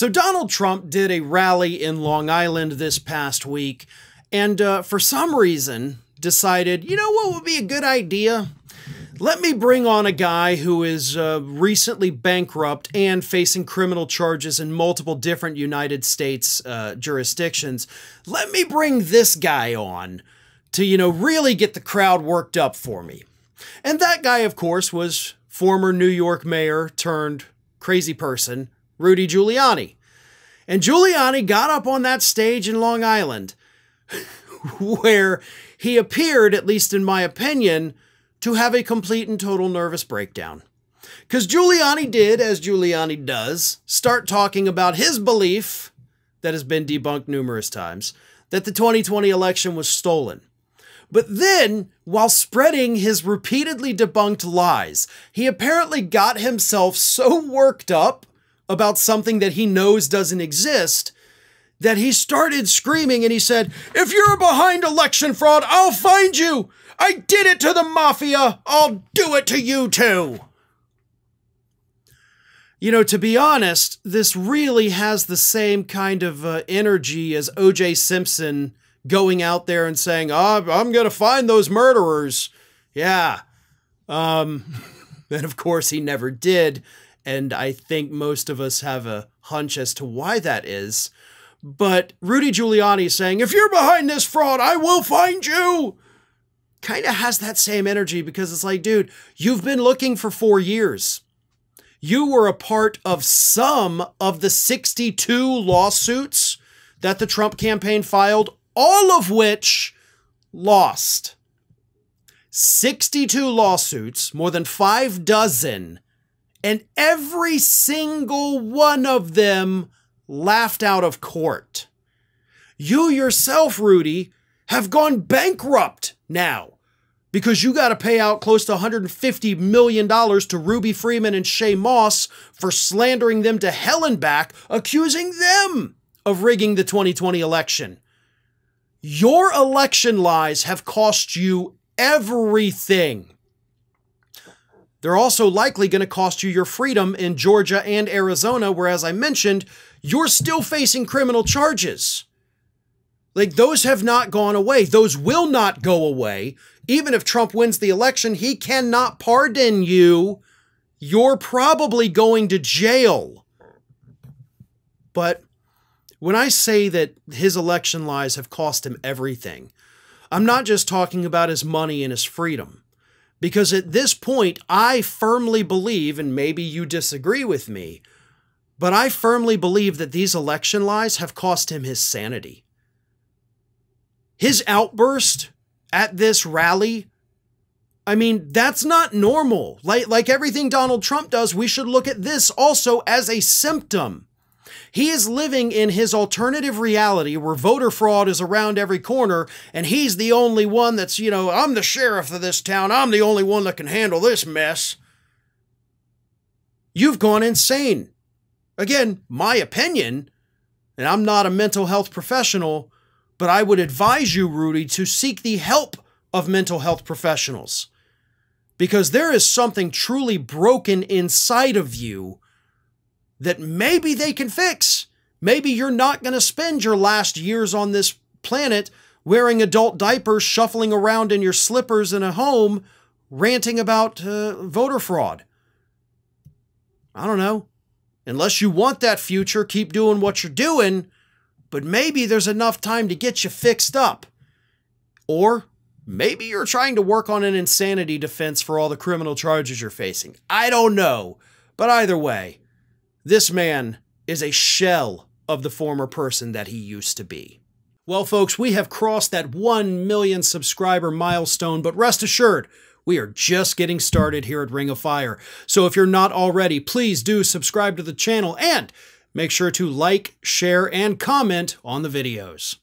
So, Donald Trump did a rally in Long Island this past week, and uh, for some reason decided, you know what would be a good idea? Let me bring on a guy who is uh, recently bankrupt and facing criminal charges in multiple different United States uh, jurisdictions. Let me bring this guy on to, you know, really get the crowd worked up for me. And that guy, of course, was former New York mayor turned crazy person, Rudy Giuliani. And Giuliani got up on that stage in Long Island where he appeared, at least in my opinion, to have a complete and total nervous breakdown. Because Giuliani did, as Giuliani does, start talking about his belief, that has been debunked numerous times, that the 2020 election was stolen. But then, while spreading his repeatedly debunked lies, he apparently got himself so worked up about something that he knows doesn't exist that he started screaming and he said, If you're behind election fraud, I'll find you. I did it to the mafia. I'll do it to you too. You know, to be honest, this really has the same kind of uh, energy as O.J. Simpson going out there and saying, oh, I'm going to find those murderers. Yeah. Um, and of course, he never did. And I think most of us have a hunch as to why that is. But Rudy Giuliani saying, if you're behind this fraud, I will find you kind of has that same energy because it's like, dude, you've been looking for four years. You were a part of some of the 62 lawsuits that the Trump campaign filed, all of which lost. 62 lawsuits, more than five dozen, and every single one of them laughed out of court. You yourself, Rudy, have gone bankrupt now because you got to pay out close to $150 million to Ruby Freeman and Shaye Moss for slandering them to hell and back, accusing them of rigging the 2020 election. Your election lies have cost you everything. They're also likely going to cost you your freedom in Georgia and Arizona, where, as I mentioned, you're still facing criminal charges. Like those have not gone away. Those will not go away. Even if Trump wins the election, he cannot pardon you. You're probably going to jail. But when I say that his election lies have cost him everything, I'm not just talking about his money and his freedom. Because at this point, I firmly believe, and maybe you disagree with me, but I firmly believe that these election lies have cost him his sanity. His outburst at this rally, I mean, that's not normal. Like, like everything Donald Trump does, we should look at this also as a symptom. He is living in his alternative reality where voter fraud is around every corner, and he's the only one that's, you know, I'm the sheriff of this town. I'm the only one that can handle this mess. You've gone insane. Again, my opinion, and I'm not a mental health professional, but I would advise you, Rudy, to seek the help of mental health professionals because there is something truly broken inside of you that maybe they can fix. Maybe you're not going to spend your last years on this planet wearing adult diapers, shuffling around in your slippers in a home, ranting about uh, voter fraud. I don't know. Unless you want that future, keep doing what you're doing but maybe there's enough time to get you fixed up. Or maybe you're trying to work on an insanity defense for all the criminal charges you're facing. I don't know. But either way, this man is a shell of the former person that he used to be. Well, folks, we have crossed that 1 million subscriber milestone, but rest assured, we are just getting started here at Ring of Fire. So if you're not already, please do subscribe to the channel and Make sure to like, share, and comment on the videos.